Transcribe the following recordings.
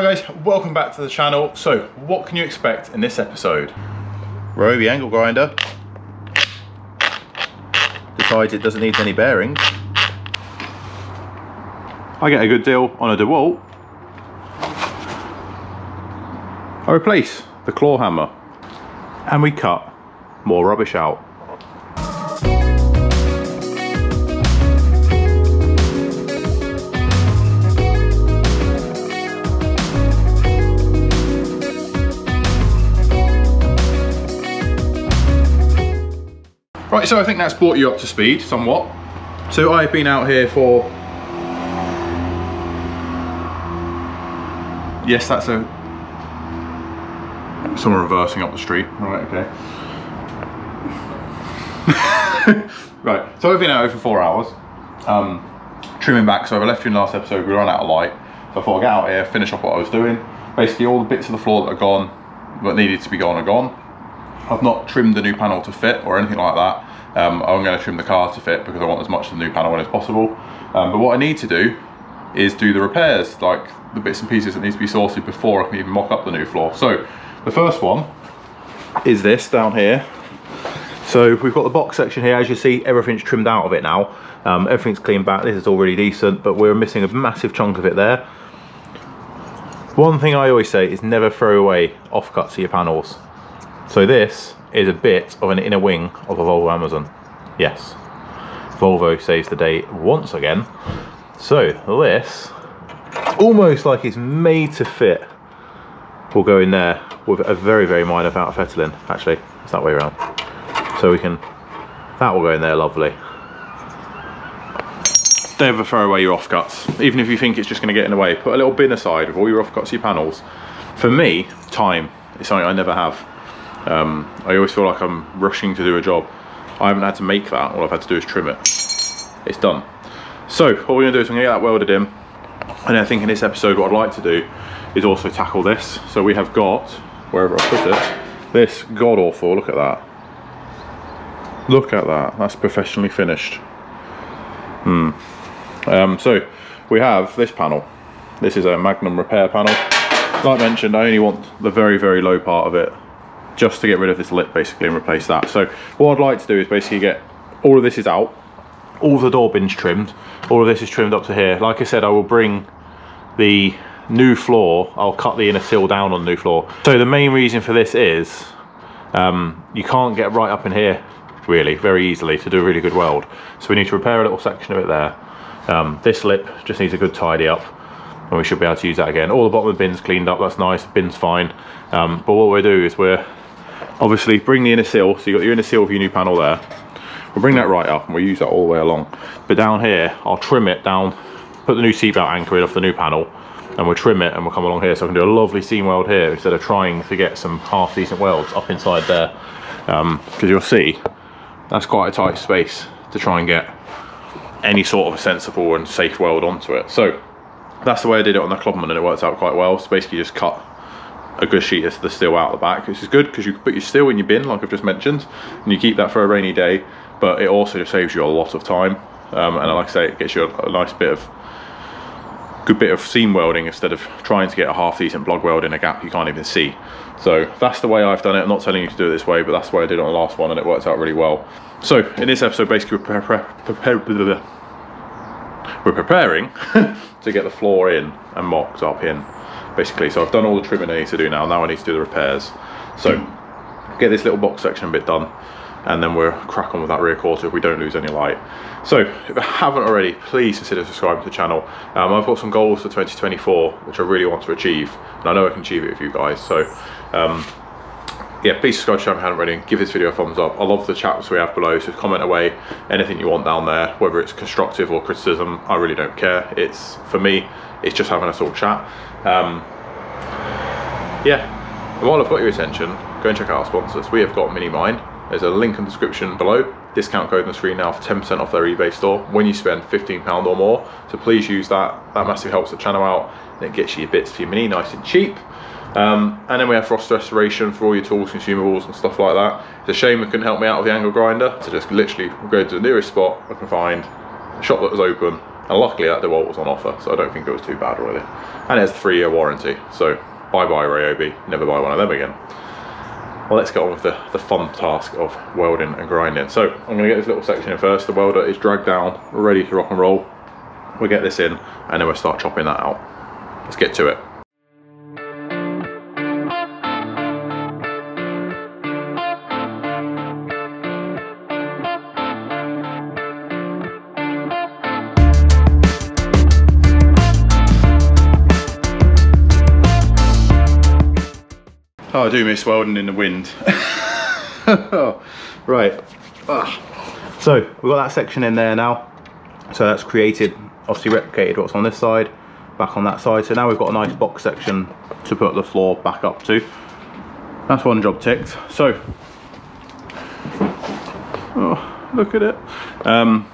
Hi guys, welcome back to the channel. So, what can you expect in this episode? Ryobi angle grinder decides it doesn't need any bearings. I get a good deal on a DeWalt. I replace the claw hammer and we cut more rubbish out. Right, so I think that's brought you up to speed somewhat. So I've been out here for... Yes, that's a... Someone reversing up the street. Right, okay. right, so I've been out here for four hours. Um, trimming back, so I left you in the last episode, we ran out of light. So I thought I'd get out here, finish off what I was doing. Basically all the bits of the floor that are gone, that needed to be gone are gone. I've not trimmed the new panel to fit or anything like that. Um, I'm going to trim the car to fit because I want as much of the new panel in as possible. Um, but what I need to do is do the repairs, like the bits and pieces that need to be sorted before I can even mock up the new floor. So the first one is this down here. So we've got the box section here, as you see, everything's trimmed out of it now. Um, everything's cleaned back, this is all really decent, but we're missing a massive chunk of it there. One thing I always say is never throw away offcuts of your panels. So this is a bit of an inner wing of a Volvo Amazon. Yes, Volvo saves the day once again. So this, almost like it's made to fit, will go in there with a very, very minor amount of. Actually, it's that way around. So we can, that will go in there lovely. Never throw away your offcuts, even if you think it's just going to get in the way. Put a little bin aside with all your offcuts, your panels. For me, time is something I never have. Um, I always feel like I'm rushing to do a job. I haven't had to make that, all I've had to do is trim it. It's done. So, what we're gonna do is I'm gonna get that welded in, and I think in this episode what I'd like to do is also tackle this. So we have got, wherever I put it, this god-awful, look at that. Look at that, that's professionally finished. Hmm. Um, so, we have this panel. This is a Magnum repair panel. Like mentioned, I only want the very, very low part of it just to get rid of this lip basically and replace that. So what I'd like to do is basically get all of this is out, all the door bins trimmed, all of this is trimmed up to here. Like I said, I will bring the new floor, I'll cut the inner sill down on the new floor. So the main reason for this is um, you can't get right up in here really very easily to do a really good weld. So we need to repair a little section of it there. Um, this lip just needs a good tidy up and we should be able to use that again. All the bottom of the bin's cleaned up, that's nice, bin's fine. Um, but what we'll do is we're obviously bring the inner sill, so you've got your inner sill of your new panel there. We'll bring that right up and we'll use that all the way along. But down here I'll trim it down put the new seat belt anchor in off the new panel and we'll trim it and we'll come along here. So I can do a lovely seam weld here instead of trying to get some half decent welds up inside there. Because um, you'll see that's quite a tight space to try and get any sort of a sensible and safe weld onto it. So that's the way I did it on the Clubman and it worked out quite well. So basically just cut a good sheet of the steel out the back, which is good because you can put your steel in your bin, like I've just mentioned, and you keep that for a rainy day, but it also just saves you a lot of time. Um, and like I say, it gets you a, a, nice bit of, good bit of seam welding instead of trying to get a half decent plug weld in a gap you can't even see. So that's the way I've done it. I'm not telling you to do it this way, but that's the way I did it on the last one and it worked out really well. So in this episode, basically we're, pre pre pre we're preparing to get the floor in and mocked up in basically. So I've done all the trimming I need to do now. Now I need to do the repairs. So get this little box section bit done and then we'll crack on with that rear quarter if we don't lose any light. So if you haven't already, please consider subscribing to the channel. Um, I've got some goals for 2024, which I really want to achieve, and I know I can achieve it with you guys. So um, yeah, please subscribe to the channel if you haven't already, give this video a thumbs up. I love the chats we have below, so comment away anything you want down there, whether it's constructive or criticism, I really don't care. It's, for me, it's just having a sort of chat. Um, yeah, and while I've got your attention, go and check out our sponsors. We have got Minimine. There's a link in the description below. Discount code on the screen now for 10% off their eBay store when you spend £15 or more. So please use that. That massively helps the channel out and it gets you your bits for your Mini nice and cheap. Um, and then we have Frost Restoration for all your tools, consumables and stuff like that. It's a shame it couldn't help me out with the angle grinder. So just literally go to the nearest spot I can find, a shop that was open, And luckily that DeWalt was on offer, so I don't think it was too bad really. And it has a three year warranty, so bye bye Ryobi, never buy one of them again. Well, let's get on with the, the fun task of welding and grinding. So I'm gonna get this little section in first. The welder is dragged down, ready to rock and roll. We'll get this in and then we'll start chopping that out. Let's get to it. Oh, I do miss welding in the wind. right. Ah. So we've got that section in there now. So that's created, obviously replicated what's on this side, back on that side. So now we've got a nice box section to put the floor back up to. That's one job ticked. So, oh, look at it. Um,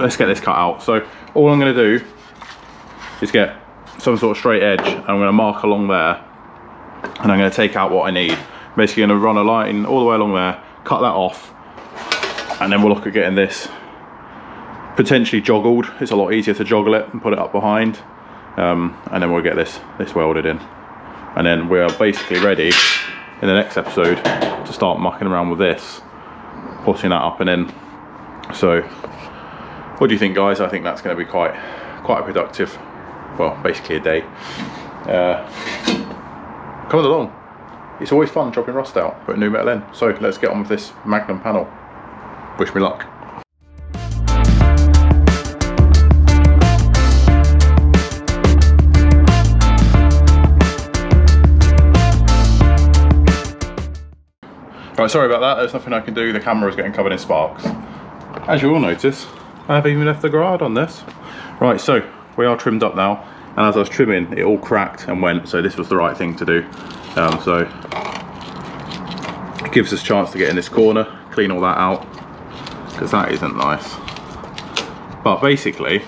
let's get this cut out. So all I'm gonna do is get some sort of straight edge. And I'm gonna mark along there and I'm going to take out what I need. Basically going to run a line all the way along there, cut that off, and then we'll look at getting this potentially joggled. It's a lot easier to joggle it and put it up behind. Um, and then we'll get this, this welded in. And then we're basically ready in the next episode to start mucking around with this, putting that up and in. So what do you think guys? I think that's going to be quite, quite productive, well, basically a day. Uh, coming along. It's always fun chopping rust out, putting new metal in. So let's get on with this Magnum panel. Wish me luck. Right, sorry about that, there's nothing I can do, the camera is getting covered in sparks. As you all notice, I haven't even left the guard on this. Right, so we are trimmed up now and as I was trimming it all cracked and went so this was the right thing to do. Um, so it gives us a chance to get in this corner clean all that out because that isn't nice. But basically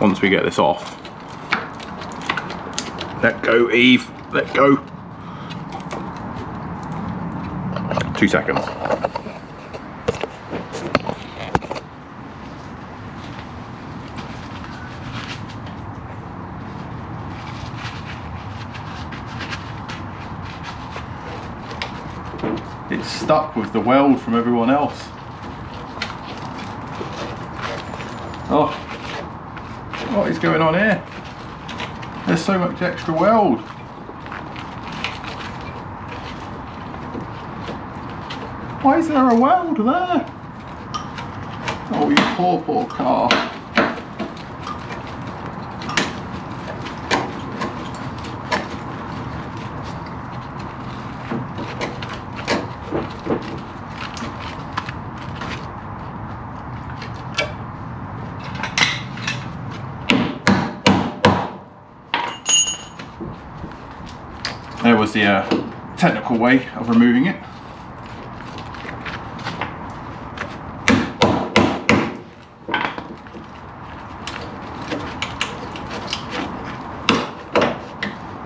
once we get this off let go Eve let go. Two seconds it's stuck with the weld from everyone else. Oh, what is going on here? There's so much extra weld. Why is there a weld there? Oh, you poor, poor car. The uh, technical way of removing it.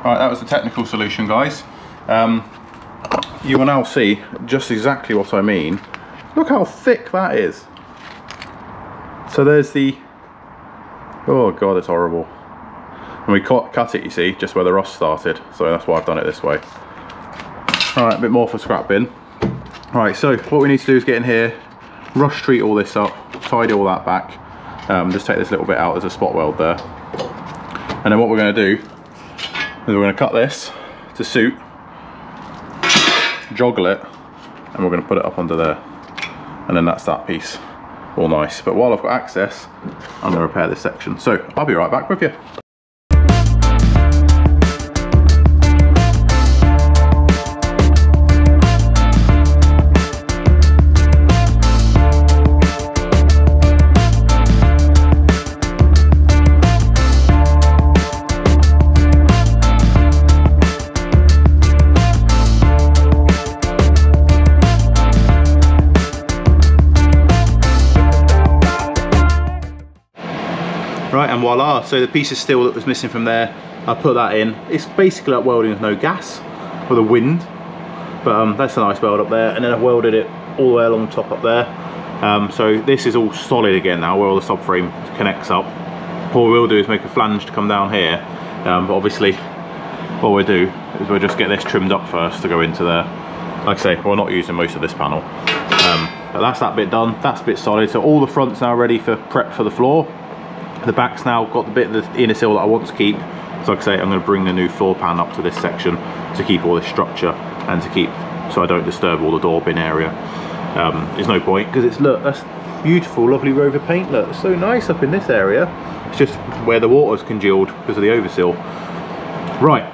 Right, that was the technical solution, guys. Um, you will now see just exactly what I mean. Look how thick that is. So there's the, oh God, it's horrible. And we cut, cut it, you see, just where the rust started. So that's why I've done it this way. All right, a bit more for scrap bin. All right, so what we need to do is get in here, rush treat all this up, tidy all that back. Um, just take this little bit out, there's a spot weld there. And then what we're gonna do is we're gonna cut this to suit, joggle it, and we're gonna put it up under there. And then that's that piece, all nice. But while I've got access, I'm gonna repair this section. So I'll be right back with you. Voila, so the piece of steel that was missing from there, I put that in. It's basically like welding with no gas, with a wind. But um, that's a nice weld up there. And then I've welded it all the way along the top up there. Um, so this is all solid again now, where all the subframe connects up. What we'll do is make a flange to come down here, um, but obviously what we'll do is we'll just get this trimmed up first to go into there. Like I say, we're not using most of this panel. Um, but that's that bit done, that's a bit solid. So all the front's now ready for prep for the floor. The back's now got the bit of the inner sill that I want to keep. So like I say, I'm going to bring the new floor pan up to this section to keep all this structure and to keep, so I don't disturb all the door bin area. Um, there's no point, because it's, look, that's beautiful, lovely Rover paint, look, it's so nice up in this area. It's just where the water's congealed because of the oversill. Right,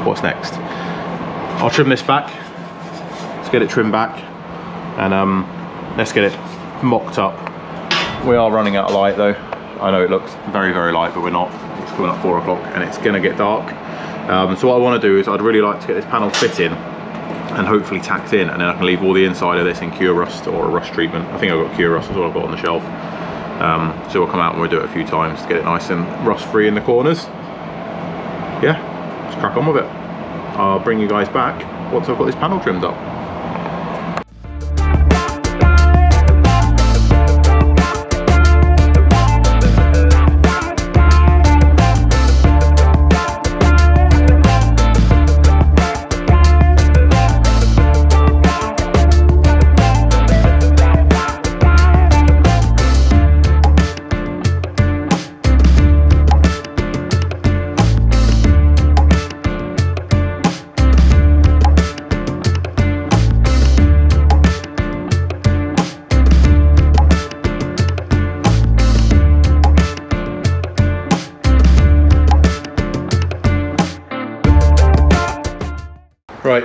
what's next? I'll trim this back, let's get it trimmed back, and um, let's get it mocked up. We are running out of light though. I know it looks very, very light, but we're not. It's coming up four o'clock and it's gonna get dark. Um, so what I wanna do is I'd really like to get this panel fit in and hopefully tacked in and then I can leave all the inside of this in Kurust or a rust treatment. I think I've got Kurust that's well I've got on the shelf. Um, so we'll come out and we'll do it a few times to get it nice and rust free in the corners. Yeah, let's crack on with it. I'll bring you guys back once I've got this panel trimmed up.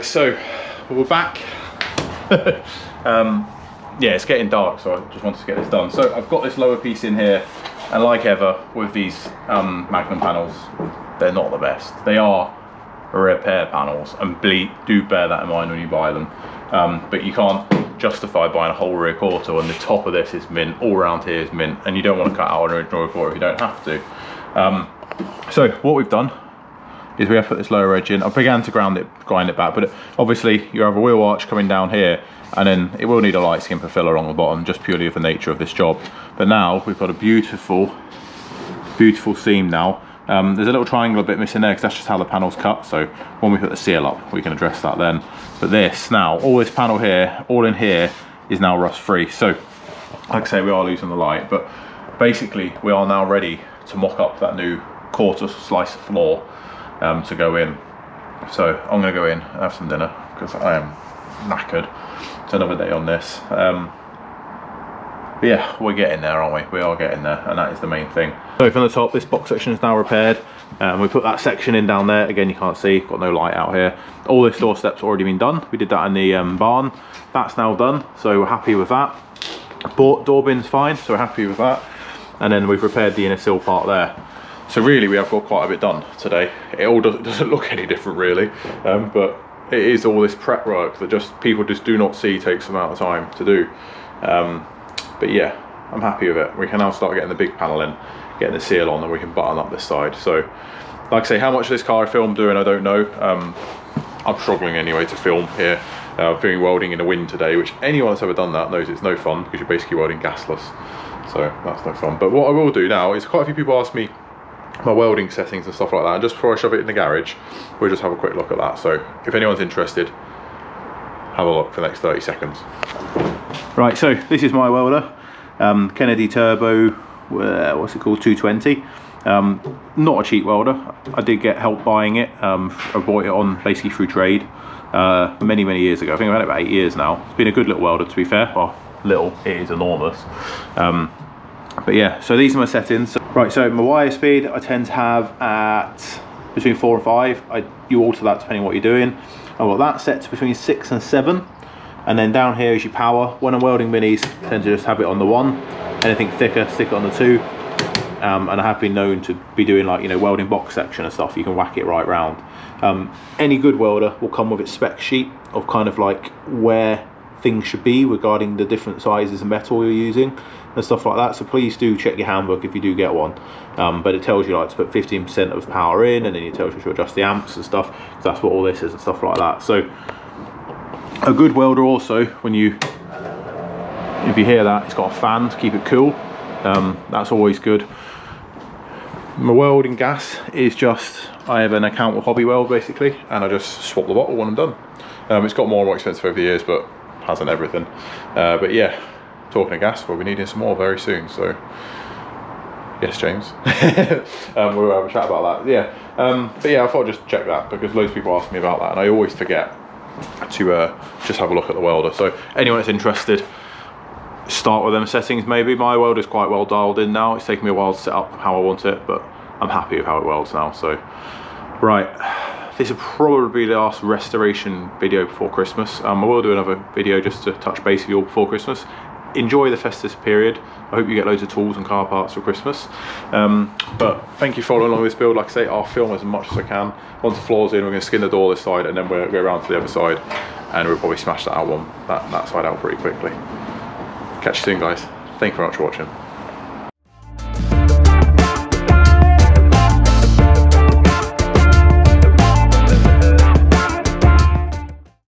So we're back. um, yeah, it's getting dark, so I just wanted to get this done. So I've got this lower piece in here, and like ever with these um, Magnum panels, they're not the best. They are repair panels, and bleed, do bear that in mind when you buy them. Um, but you can't justify buying a whole rear quarter when the top of this is mint, all around here is mint, and you don't want to cut out an original quarter if you don't have to. Um, so what we've done is we have put this lower edge in. I began to ground it, grind it back, but obviously you have a wheel arch coming down here and then it will need a light skin fill along the bottom just purely of the nature of this job. But now we've got a beautiful, beautiful seam now. Um, there's a little triangle a bit missing there because that's just how the panel's cut. So when we put the seal up, we can address that then. But this now, all this panel here, all in here is now rust free. So like I say, we are losing the light, but basically we are now ready to mock up that new quarter slice floor um, to go in. So I'm going to go in have some dinner because I am knackered. It's another day on this. Um, yeah, we're getting there, aren't we? We are getting there, and that is the main thing. So from the top, this box section is now repaired. Um, we put that section in down there. Again, you can't see, got no light out here. All this door steps already been done. We did that in the um, barn. That's now done, so we're happy with that. Bought door bin's fine, so we're happy with that. And then we've repaired the inner sill part there. So really we have got quite a bit done today. It all does, doesn't look any different really, um, but it is all this prep work that just people just do not see takes some amount of time to do. Um, but yeah, I'm happy with it. We can now start getting the big panel in, getting the seal on and we can button up this side. So like I say, how much of this car I film doing, I don't know. Um, I'm struggling anyway to film here. Uh, I'm doing welding in the wind today, which anyone that's ever done that knows it's no fun because you're basically welding gasless. So that's no fun. But what I will do now is quite a few people ask me my welding settings and stuff like that. And just before I shove it in the garage, we'll just have a quick look at that. So if anyone's interested, have a look for the next 30 seconds. Right, so this is my welder, um, Kennedy Turbo, uh, what's it called, 220. Um, not a cheap welder. I did get help buying it. Um, I bought it on basically through trade uh, many, many years ago. I think I've had it about eight years now. It's been a good little welder to be fair. Well, little, it is enormous. Um, but yeah, so these are my settings. Right, so my wire speed I tend to have at between four and five. I You alter that depending on what you're doing. I've got that set to between six and seven. And then down here is your power. When I'm welding minis, I tend to just have it on the one. Anything thicker, stick it on the two. Um, and I have been known to be doing like, you know, welding box section and stuff. You can whack it right round. Um, any good welder will come with its spec sheet of kind of like where things should be regarding the different sizes of metal you're using and stuff like that so please do check your handbook if you do get one um, but it tells you like to put 15% of power in and then it tells you to adjust the amps and stuff that's what all this is and stuff like that so a good welder also when you If you hear that, it's got a fan to keep it cool. Um, that's always good. My welding gas is just, I have an account with Hobbyweld basically, and I just swap the bottle when I'm done. Um, it's got more and more expensive over the years, but hasn't everything. Uh, but yeah, talking of gas, we'll be needing some more very soon, so yes, James. um, we'll have a chat about that. Yeah, um, but yeah, I thought I'd just check that because loads of people ask me about that, and I always forget to uh, just have a look at the welder. So anyone that's interested, start with them settings maybe. My welder's quite well dialed in now. It's taken me a while to set up how I want it, but I'm happy with how it welds now. So, right, this will probably be the last restoration video before Christmas. Um, I will do another video just to touch base with you all before Christmas. Enjoy the festive period. I hope you get loads of tools and car parts for Christmas. Um, but thank you for following along with this build. Like I say, I'll film as much as I can. Once the floor's in, we're going to skin the door this side and then we'll go around to the other side and we'll probably smash that out one, that, that side out pretty quickly. Catch you soon guys. Thank you very much for watching.